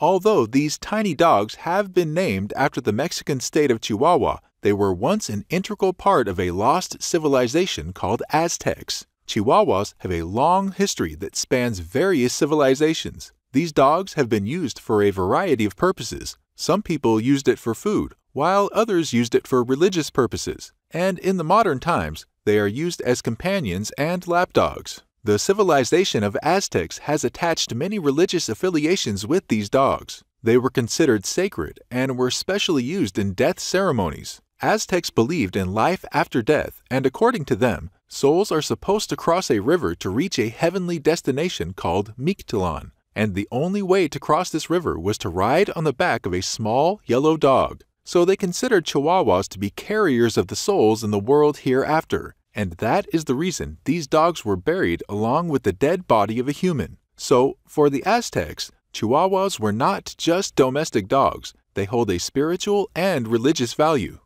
Although these tiny dogs have been named after the Mexican state of Chihuahua, they were once an integral part of a lost civilization called Aztecs. Chihuahuas have a long history that spans various civilizations. These dogs have been used for a variety of purposes. Some people used it for food, while others used it for religious purposes. And in the modern times, they are used as companions and lapdogs. The civilization of Aztecs has attached many religious affiliations with these dogs. They were considered sacred and were specially used in death ceremonies. Aztecs believed in life after death, and according to them, souls are supposed to cross a river to reach a heavenly destination called Mictlan, and the only way to cross this river was to ride on the back of a small yellow dog. So they considered Chihuahuas to be carriers of the souls in the world hereafter, and that is the reason these dogs were buried along with the dead body of a human. So, for the Aztecs, Chihuahuas were not just domestic dogs, they hold a spiritual and religious value.